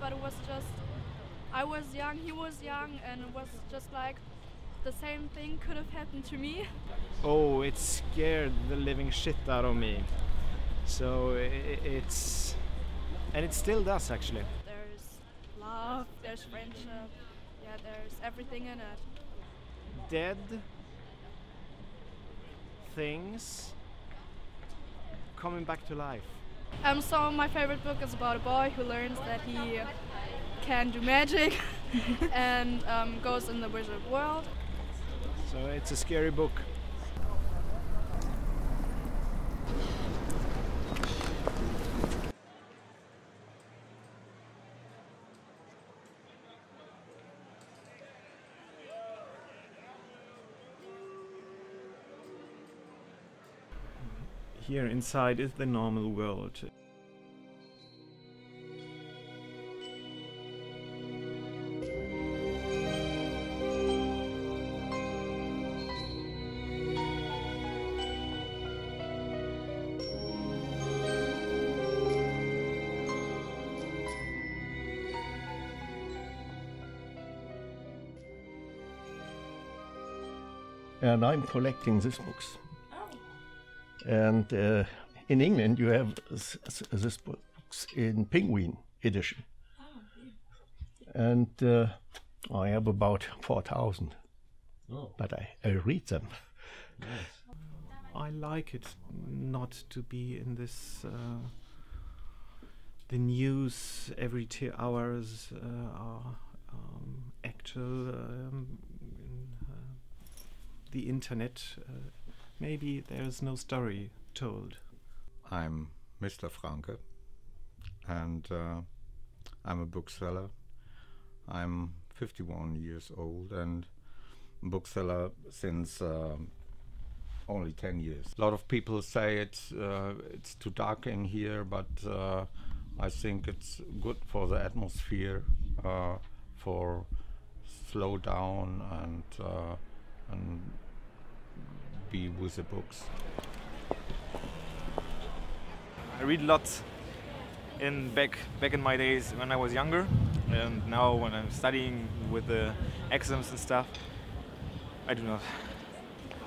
but it was just I was young, he was young, and it was just like the same thing could have happened to me. Oh, it scared the living shit out of me. So it's and it still does actually. There's love, there's friendship, yeah, there's everything in it. Dead things coming back to life. Um, so my favorite book is about a boy who learns that he can do magic and um, goes in the wizard world. So it's a scary book. Here inside is the normal world. and I'm collecting these books. And uh, in England, you have this books in Penguin edition, and uh, I have about four thousand. Oh. But I, I read them. Yes. I like it not to be in this. Uh, the news every two hours uh, are um, actual um, the internet, maybe there's no story told. I'm Mr. Franke, and uh, I'm a bookseller. I'm 51 years old and bookseller since uh, only 10 years. A lot of people say it's uh, it's too dark in here, but uh, I think it's good for the atmosphere, uh, for slow down and uh, and be with the books. I read a lot in back back in my days when I was younger, and now when I'm studying with the exams and stuff, I do not.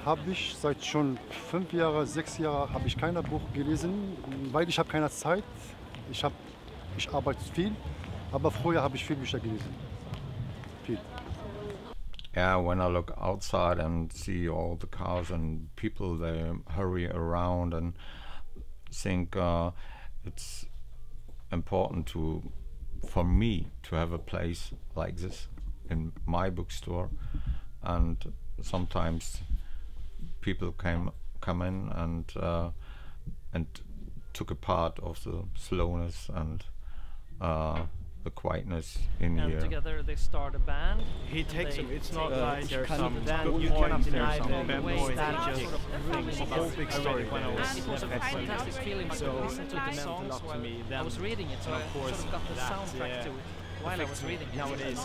Habe ich seit schon fünf Jahre, sechs Jahre habe ich kein Buch gelesen, weil ich habe keine Zeit. Ich habe, ich arbeite viel, aber früher habe ich viel Bücher gelesen. Viel. Yeah, when I look outside and see all the cars and people, they hurry around and think uh, it's important to, for me, to have a place like this in my bookstore. And sometimes people came come in and uh, and took a part of the slowness and uh, the quietness in and here. together they start a band. He takes him. It's not uh, like there's some of that you more cannot deny some the bad way that that just just brings a whole big story when I was and it was a fantastic feeling to listen to the it meant songs while I was reading it, so And I of course sort of got the soundtrack to it while I was reading it. nowadays.